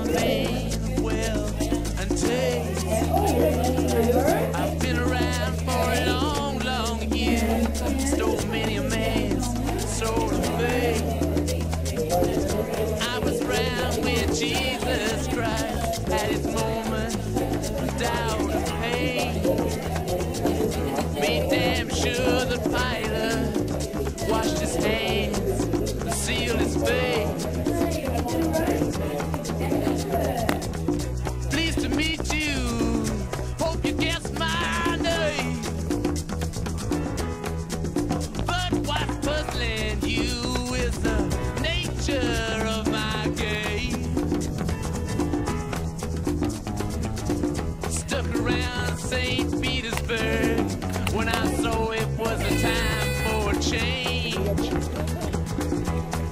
I'm.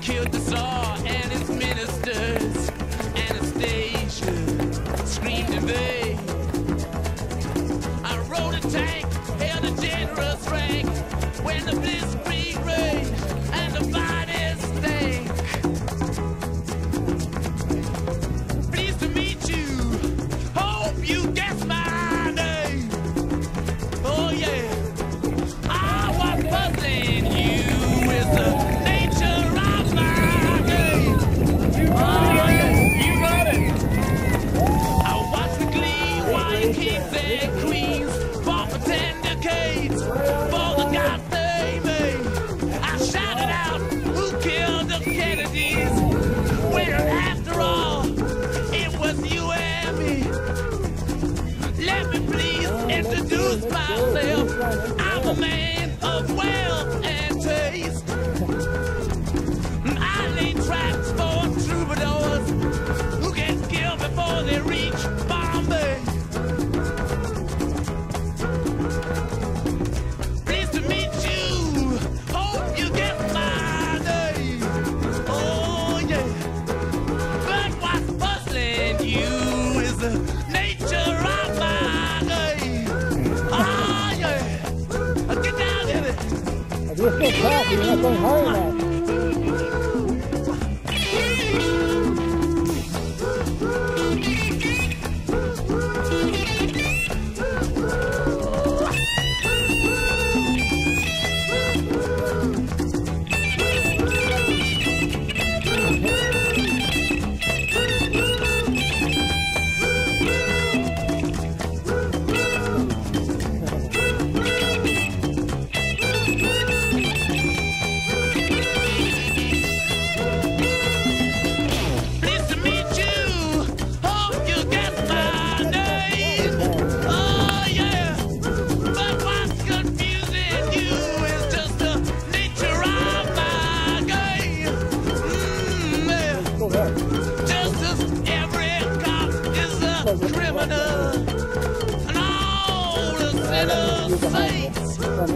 Killed the Tsar and his ministers. Anastasia screamed in vain. I rode a tank. I'm a man of wealth and taste. Hey, crap, you're not going high enough. This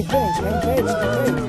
你以钱，可以，可以。